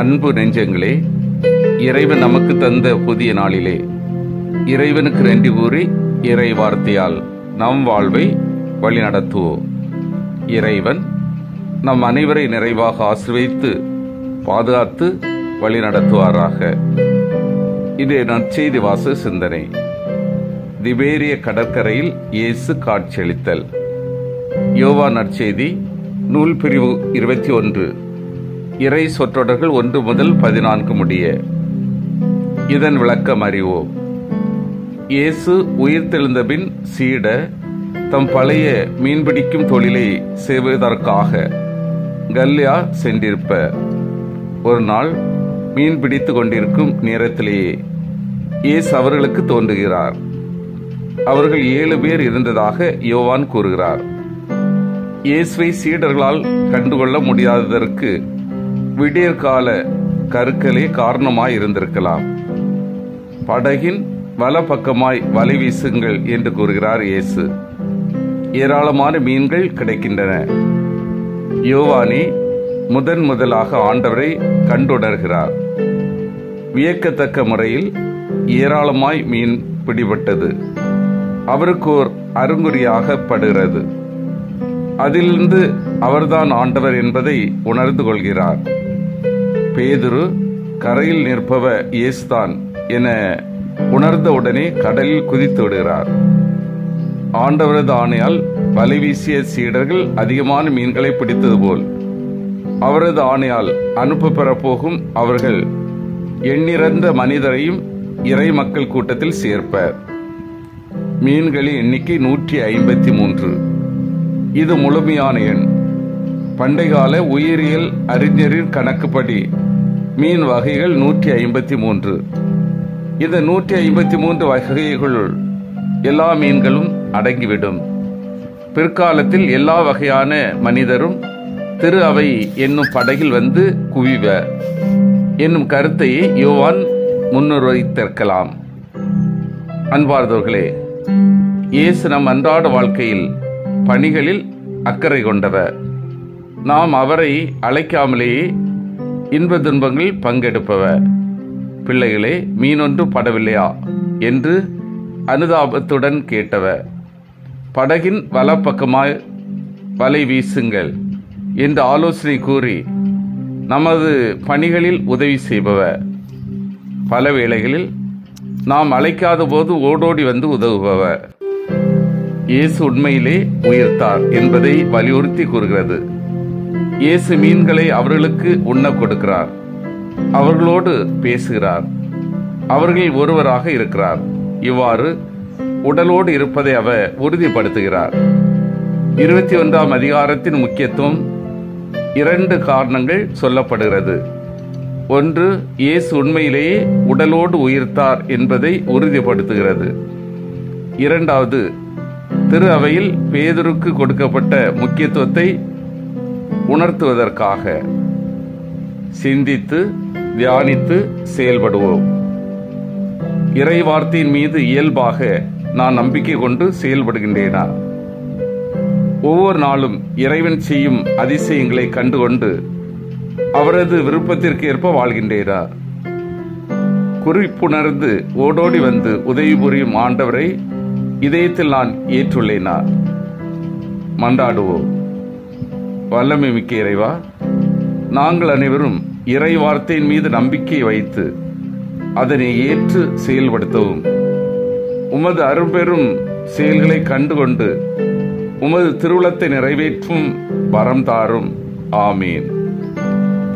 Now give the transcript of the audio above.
அன்பு நெஞ்சங்களே இறைவன் நமக்கு தந்த புதிய நாளிலே இறைவனுக்கு நன்றி கூறி இறை வார்த்தையால் நம் வாழ்வை வழிநடத்துவோம். இறைவன் நம் அனைவரை நிறைவாக ஆசிர்வதித்து பாதுகாத்து வழிநடத்துவாராக. இது நற்செய்தி வாச சிந்தனை. திபேரிய கடற்கரையில் இயேசு காட்சியளித்தல். யோவா நற்செய்தி நூல் பிரிவு இருபத்தி ஒன்று. இறை சொற்றொடர்கள் ஒன்று முதல் பதினான்கு முடிய. இதன் விளக்கம் அறிவோம். இயேசு உயிர்த்தெழுந்த பின் சீட தம் பழைய மீன்பிடிக்கும் தொழிலை செய்வதற்காக கல்யா சென்றிருப்ப ஒரு நாள் மீன் பிடித்து கொண்டிருக்கும் நேரத்திலேயே இயேசு அவர்களுக்கு தோன்றுகிறார். அவர்கள் ஏழு பேர் இருந்ததாக யோவான் கூறுகிறார். இயேசுவை சீடர்களால் கண்டுகொள்ள முடியாததற்கு விடியற்கால கருக்களே காரணமாய் இருந்திருக்கலாம். படகின் வல பக்கமாய் வலை வீசுங்கள் என்று கூறுகிறார் இயேசு. ஏராளமான மீன்கள் கிடைக்கின்றன. யோவானி முதன் முதலாக ஆண்டவரை கண்டுணர்கிறார் வியக்கத்தக்க முறையில் ஏராளமாய் மீன் பிடிபட்டது. அவருக்கு ஓர் அருங்குறியாக படுகிறது. அதிலிருந்து அவர்தான் ஆண்டவர் என்பதை உணர்ந்து கொள்கிறார். பேதுரு கரையில் நிற்பவ இயேசுதான் என உணர்ந்தவுடனே கடலில் குதித்து விடுகிறார். ஆண்டவரது ஆணையால் வலை வீசிய சீடர்கள் அதிகமான மீன்களை பிடித்தது போல். அவரது ஆணையால் அனுப்ப பெறப்போகும் அவர்கள் எண்ணிறந்த மனிதரையும் இறை மக்கள் கூட்டத்தில் சேர்ப்பர். மீன்களின் எண்ணிக்கை நூற்றி ஐம்பத்தி மூன்று. இது முழுமையான எண். பண்டைகால உயிரியல் அறிஞரின் கணக்குப்படி மீன் வகைகள் நூற்றி ஐம்பத்தி மூன்று. இந்த நூற்றி ஐம்பத்தி மூன்று வகைகளுள் எல்லா மீன்களும் அடங்கிவிடும். பிற்காலத்தில் எல்லா வகையான மனிதரும் திரு அவை என்னும் படகில் வந்து குவிவ என்னும் கருத்தையே யோவான் முன்னுரைத்திருக்கலாம். அன்பார்ந்தவர்களே இயேசு நம் அன்றாட வாழ்க்கையில் பணிகளில் அக்கறை கொண்டவர். நாம் அவரை அழைக்காமலேயே இன்ப துன்பங்கள் பங்கெடுப்பவர். பிள்ளைகளே மீனொன்று படவில்லையா? என்று அனுதாபத்துடன் கேட்டவர். படகின் வலப்பக்கமாய் வலை வீசுங்கள் என்று ஆலோசனை கூறி நமது பணிகளில் உதவி செய்பவர். பல வேளைகளில் நாம் அழைக்காத போது ஓடோடி வந்து உதவுபவர். இயேசு உண்மையிலே உயிர்த்தார் என்பதை வலியுறுத்தி கூறுகிறது. இயேசு மீன்களை அவர்களுக்கு உண்ண கொடுக்கிறார். அவர்களோடு பேசுகிறார். அவர்கள் ஒருவராக இருக்கிறார். இவ்வாறு உடலோடு இருப்பதை அவர் உறுதிப்படுத்துகிறார். இருபத்தி ஒன்றாம் அதிகாரத்தின் முக்கியத்துவம் இரண்டு காரணங்கள் சொல்லப்படுகிறது. ஒன்று இயேசு உண்மையிலேயே உடலோடு உயிர்த்தார் என்பதை உறுதிப்படுத்துகிறது. இரண்டாவது திரு அவையில் பேதருக்கு கொடுக்கப்பட்ட முக்கியத்துவத்தை உணர்த்துவதற்காக சிந்தித்து தியானித்து செயல்படுவோம். இறை வார்த்தையின் மீது இயல்பாக நான் நம்பிக்கை கொண்டு செயல்படுகின்றேனா? ஒவ்வொரு நாளும் இறைவன் செய்யும் அதிசயங்களை கண்டுகொண்டு அவரது விருப்பத்திற்கு ஏற்ப வாழ்கின்றேனா? குறிப்புணர்ந்து ஓடோடி வந்து உதவி புரியும் ஆண்டவரை இதயத்தில் நான் ஏற்றுள்ளேனா? மன்றாடுவோம். வல்லமை மிக்க இறைவா நாங்கள் அனைவரும் இறை வார்த்தையின் மீது நம்பிக்கை வைத்து அதனை ஏற்று செயல்படுத்தவும். உமது அரும்பெரும் செயல்களை கண்டுகொண்டு உமது திருவுளத்தை நிறைவேற்றும் வரம் தாரும். ஆமீன்.